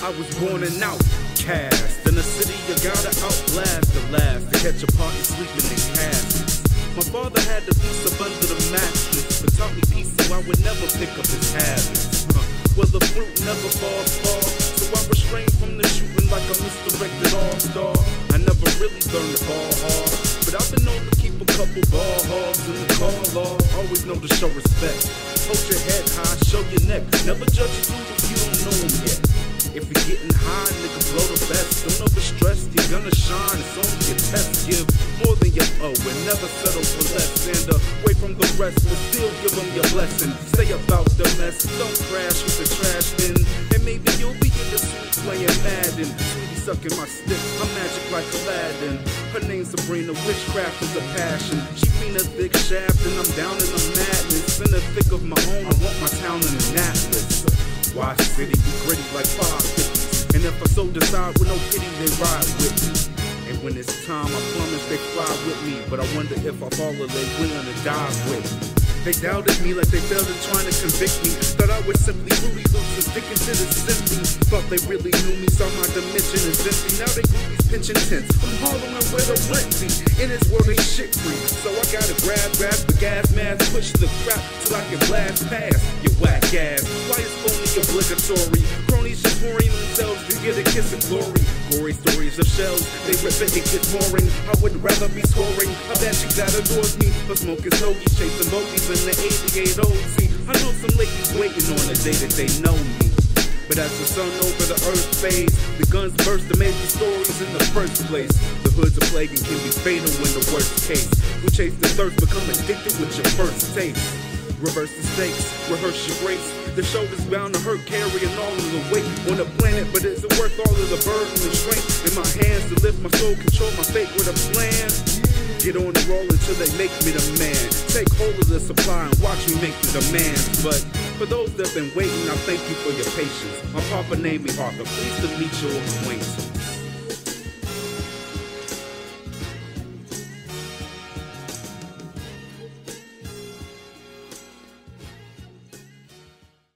I was born an outcast. In the city, you gotta outlast the last to catch a party sleeping in caskets. My father had the piece up under the mattress, but taught me peace so I would never pick up his habits. Huh. Well, the fruit never falls far, so I restrain from the shooting like a misdirected all-star. I never really learned to ball hard, but I've been known to keep a couple ball hogs in the car law. Always know to show respect. Hold your head high, show your neck. Never judge a dude if you don't know him best. Don't overstress, you're gonna shine. It's only a test. Give more than you owe and never settle for less. And uh, away from the rest, but still give them your blessing. Say about the mess, don't crash with the trash bin. And maybe you'll be in the suite playing Madden. Sweetie sucking my stick, I'm magic like Aladdin. Her name's Sabrina, witchcraft is a passion. She been a thick shaft, and I'm down in the madness. In the thick of my own, I want my town in Annapolis. Watch City be gritty like 550s. And if I so decide with no pity, they ride with me. And when it's time, I promise they fly with me. But I wonder if I fall or they willing to die with. They doubted me like they failed in trying to convict me. Thought I was simply Rudy Loose and sticking to the simply. Thought they really knew me, saw my dimension is empty. Now they groupies pinching tents. I'm hollering where the be. In this world, they shit free. So I gotta grab, grab the gas mask, push the crap till I can blast past your whack ass. Obligatory? Cronies just worrying themselves to get a kiss of glory. Gory stories of shells, they rip it, it gets boring. I would rather be scoring. I bet you that adores me. But smoking stogies, chasing bogies in the 88 OZ. I know some ladies waiting on the day that they know me. But as the sun over the earth fades, the guns burst to make the stories in the first place. The hoods of plague and can be fatal in the worst case. We chase the thirst, become addicted with your first taste. Reverse the stakes, rehearse your grace. The shoulder's bound to hurt, carrying all of the weight on the planet. But is it worth all of the burden and strength in my hands to lift my soul, control my fate with a plan? Get on the roll until they make me the man. Take hold of the supply and watch me make the demands. But for those that have been waiting, I thank you for your patience. My papa named me Arthur. Pleased to meet your acquaintance.